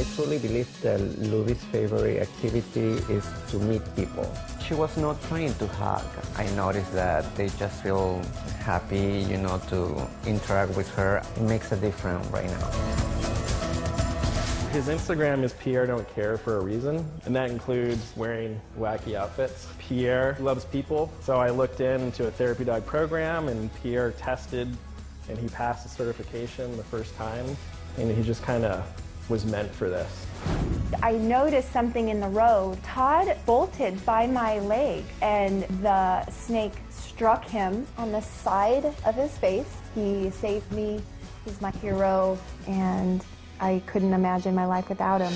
I truly believe that Loubie's favorite activity is to meet people. She was not trying to hug. I noticed that they just feel happy, you know, to interact with her. It makes a difference right now. His Instagram is Pierre Don't Care for a reason, and that includes wearing wacky outfits. Pierre loves people, so I looked into a therapy dog program, and Pierre tested, and he passed the certification the first time, and he just kind of was meant for this. I noticed something in the road. Todd bolted by my leg, and the snake struck him on the side of his face. He saved me. He's my hero, and I couldn't imagine my life without him.